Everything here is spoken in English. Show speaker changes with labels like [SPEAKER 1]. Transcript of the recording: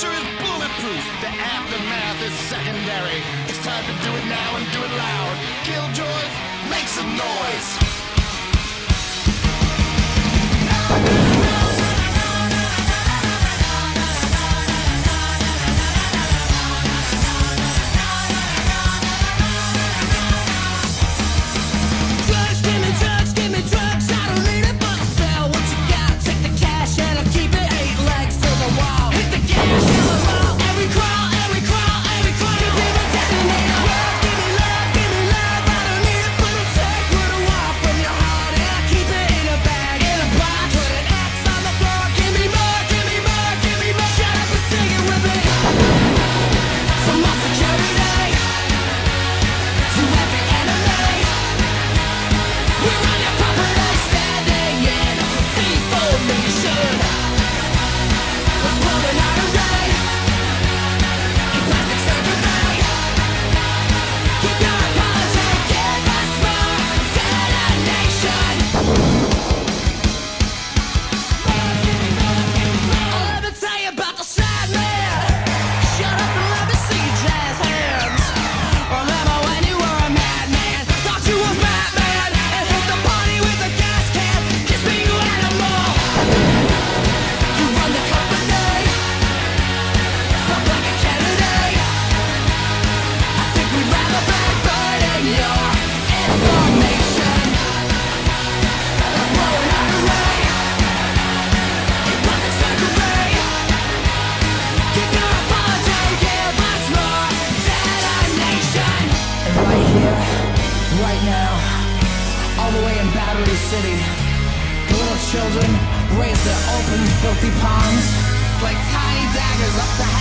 [SPEAKER 1] future is bulletproof. The aftermath is secondary. It's time to do it now and do it loud. Killjoys, make some noise.
[SPEAKER 2] battery city. Little children raise their open, filthy palms like tiny daggers up to heaven.